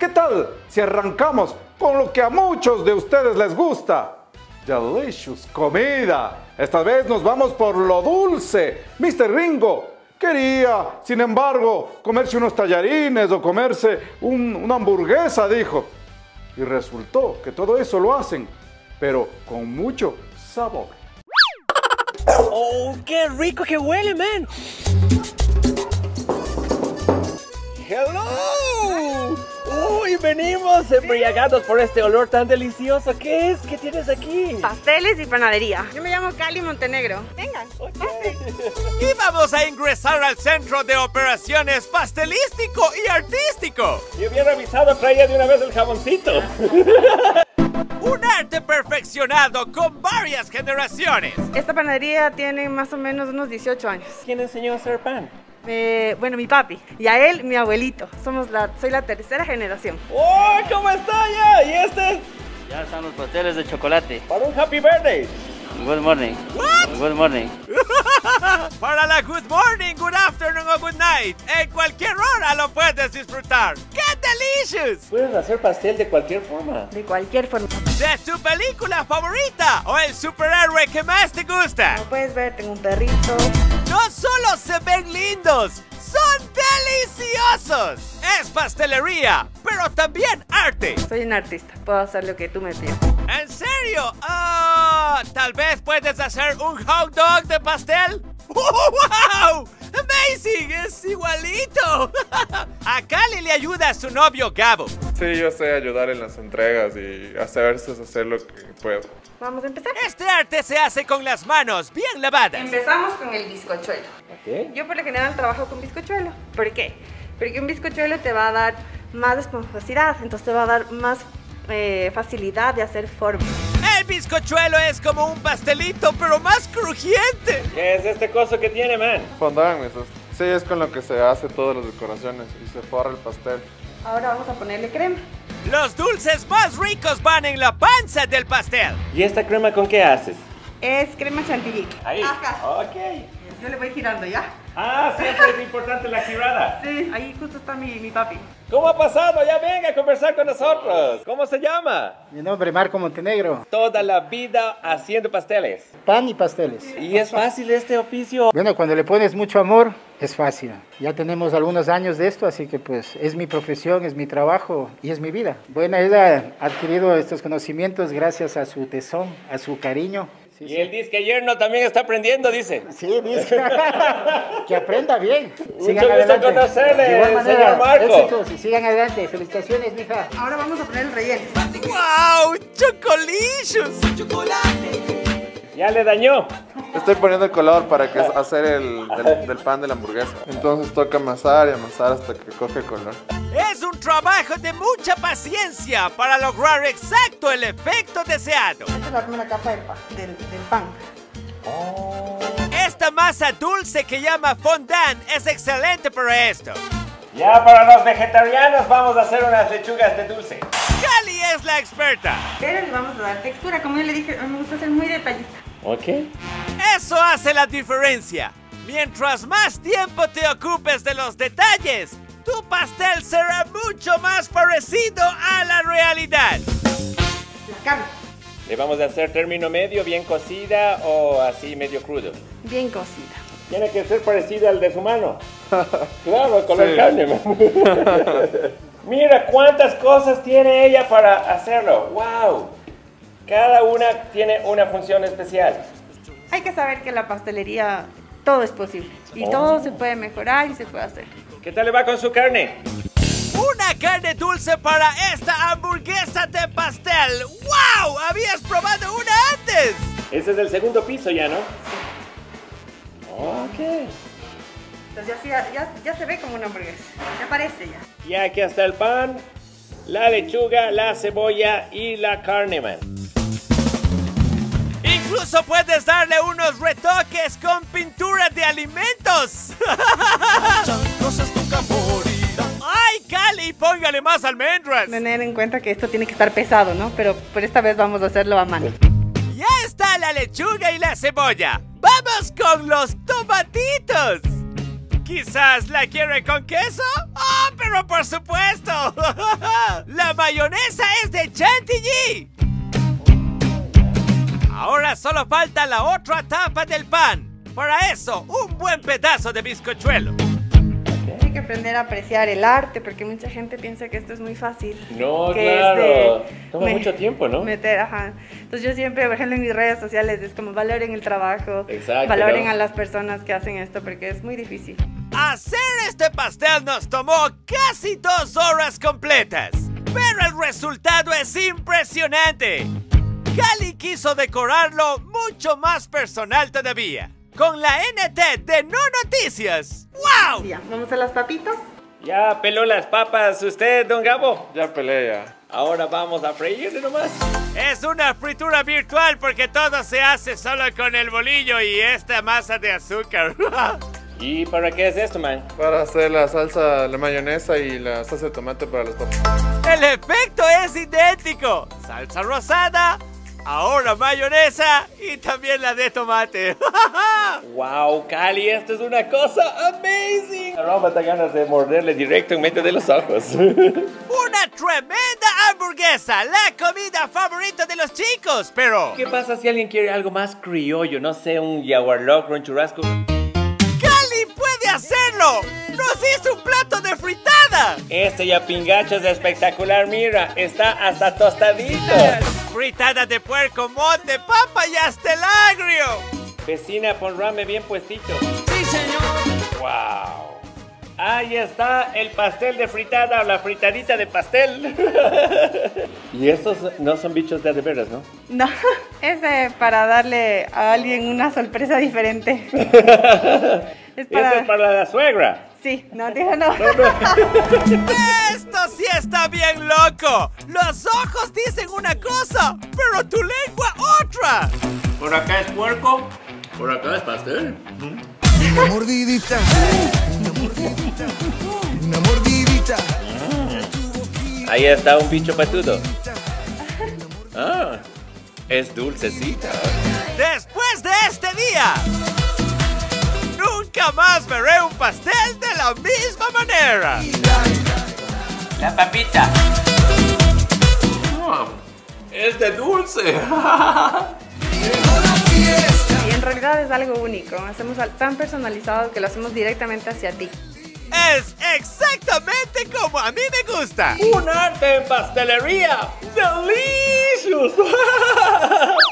¿Qué tal si arrancamos con lo que a muchos de ustedes les gusta? Delicious comida. Esta vez nos vamos por lo dulce. Mr. Ringo quería, sin embargo, comerse unos tallarines o comerse un- una hamburguesa, dijo. Y resultó que todo eso lo hacen, pero con mucho sabor. ¡Oh, qué rico que huele, man! ¡Hello! ¡Uy, venimos embriagados por este olor tan delicioso! ¿Qué es? ¿Qué tienes aquí? Pasteles y panadería. Yo me llamo Cali Montenegro. Vengan. Y vamos a ingresar al centro de operaciones pastelístico y artístico. Si hubiera avisado, traía de una vez el jaboncito. Un arte perfeccionado con varias generaciones. Esta panadería tiene más o menos unos 18 años. ¿Quién enseñó a hacer pan? Eh, bueno, mi papi. Y a él, mi abuelito. Somos la, soy la tercera generación. ¡Oh, cómo está ya! ¿Y este? Ya están los pasteles de chocolate. Para un happy birthday. Good morning. Good morning. Para la good morning, good afternoon o good night. En cualquier hora lo puedes disfrutar. ¡Qué delicious! Puedes hacer pastel de cualquier forma. De cualquier forma. De tu película favorita o el superhéroe que más te gusta. Como puedes ver, tengo un perrito. No solo se ven lindos, son deliciosos. Es pastelería, pero también arte. Soy un artista. Puedo hacer lo que tú me pidas. ¿En serio? Ah, Tal vez puedes hacer un hot dog de pastel. ¡Wow! ¡Amazing! ¡Es igualito! A Cali le ayuda a su novio Gabo. Sí, yo sé ayudar en las entregas y hacer, hacer lo que puedo. Vamos a empezar. Este arte se hace con las manos bien lavadas. Empezamos con el bizcochuelo. ¿Qué? Yo por lo general trabajo con bizcochuelo. ¿Por qué? Porque un bizcochuelo te va a dar más esponjosidad, entonces te va a dar más eh, facilidad de hacer forma. El bizcochuelo es como un pastelito, pero más crujiente. ¿Qué es este coso que tiene, man? Fondant, eso es- Sí, es con lo que se hace todas las decoraciones y se forra el pastel. Ahora vamos a ponerle crema. Los dulces más ricos van en la panza del pastel. ¿Y esta crema con qué haces? Es crema chantilly. Ahí. Ajá. Ok. Yo le voy girando ya. Ah, siempre es importante la girada. Sí, ahí justo está mi, mi papi. ¿Cómo ha pasado? Ya venga a conversar con nosotros. ¿Cómo se llama? Mi nombre es Marco Montenegro. Toda la vida haciendo pasteles. Pan y pasteles. ¿Y es fácil este oficio? Bueno, cuando le pones mucho amor, es fácil. Ya tenemos algunos años de esto, así que pues es mi profesión, es mi trabajo y es mi vida. Bueno, él ha adquirido estos conocimientos gracias a su tesón, a su cariño. Sí, Y sí. él dice que yerno también está aprendiendo, dice. Sí, dice. que aprenda bien. Mucho gusto conocerle, De igual manera, señor Marco. éxitos y sigan adelante. Felicitaciones, mija. Ahora vamos a poner el relleno. ¡Wow! ¡Chocolicious! Ya le dañó. Estoy poniendo el color para que hacer el del, del pan de la hamburguesa. Entonces toca amasar y amasar hasta que coge color. Es un trabajo de mucha paciencia para lograr exacto el efecto deseado. Esta es la primera capa del, pa- del, del pan. Esta masa dulce que llama fondant es excelente para esto. Ya para los vegetarianos vamos a hacer unas lechugas de dulce. Cali es la experta. Pero le vamos a dar textura. Como yo le dije, me gusta ser muy detallista. Ok. Eso hace la diferencia. Mientras más tiempo te ocupes de los detalles, tu pastel será mucho más parecido a la realidad. La carne, ¿Le vamos a hacer término medio, bien cocida o así medio crudo? bien cocida. Tiene que ser parecido al de su mano. Claro, con la carne. man. Mira cuántas cosas tiene ella para hacerlo. ¡Wow! Cada una tiene una función especial. Hay que saber que en la pastelería todo es posible. Y todo se puede mejorar y se puede hacer. ¿Qué tal le va con su carne? Una carne dulce para esta hamburguesa de pastel. ¡Wow! ¿Habías probado una antes? Ese es el segundo piso ya, ¿no? Ok. Entonces ya, sí- ya, ya se ve como una hamburguesa. Ya parece ya. Y aquí está el pan, la lechuga, la cebolla y la carne, man. Incluso puedes darle unos retoques con pintura de alimentos. ¡Ay, Cali! Póngale más almendras. Tener en cuenta que esto tiene que estar pesado, ¿no? Pero por esta vez vamos a hacerlo a mano. Ya está la lechuga y la cebolla. ¡Vamos con los tomatitos! ¿Quizás la quiere con queso? ¡Oh, pero por supuesto! la mayonesa es de chantilly. Ahora solo falta la otra tapa del pan. Para eso, un buen pedazo de bizcochuelo. Hay que aprender a apreciar el arte porque mucha gente piensa que esto es muy fácil. No, que es claro. de Toma me- mucho tiempo, ¿no? Meter, ajá. Entonces yo siempre, por ejemplo, en mis redes sociales es como valoren el trabajo, Exacto, valoren ¿no? a las personas que hacen esto porque es muy difícil. Hacer este pastel nos tomó casi dos horas completas. Pero el resultado es impresionante. Cali quiso decorarlo mucho más personal todavía. Con la NT de No Noticias. ¡Wow! Ya, vamos a las papitas. Ya peló las papas usted, don Gabo. Ya peleé ya. Ahora vamos a freírle nomás. Es una fritura virtual porque todo se hace solo con el bolillo y esta masa de azúcar. ¿Y para qué es esto, man? Para hacer la salsa, la mayonesa y la salsa de tomate para las papas. El efecto es idéntico. Salsa rosada, ahora mayonesa y también la de tomate. Wow, Cali, esto es una cosa amazing. Me da ganas de morderle directo en medio de los ojos. Una tremenda hamburguesa, la comida favorita de los chicos, pero ¿Qué pasa si alguien quiere algo más criollo? No sé, un yaguarloc o un churrasco. Cali puede hacerlo. Nos hizo un plato de fritada. Este ya pingacho es espectacular, mira, está hasta tostadito. Fritada de puerco, monte, papa y hasta el agrio. Vecina, pon rame bien puestito. Sí, señor. Wow. Ahí está el pastel de fritada o la fritadita de pastel. y estos no son bichos de veras, ¿no? No, es eh, para darle a alguien una sorpresa diferente. es Esto para... es para la suegra. Sí, no, dijo no. Esto sí está bien loco. Los ojos dicen una cosa, pero tu lengua otra. Por acá es puerco. Por acá es pastel. Una mordidita, una mordidita, una mordidita. Ahí está un bicho patudo. Ah, es dulcecita. Después de este día, nunca más veré un pastel de la misma manera. La papita. es de dulce. Y en realidad es algo único. Hacemos tan personalizado que lo hacemos directamente hacia ti. Es exactamente como a mí me gusta. Un arte en pastelería. Delicious.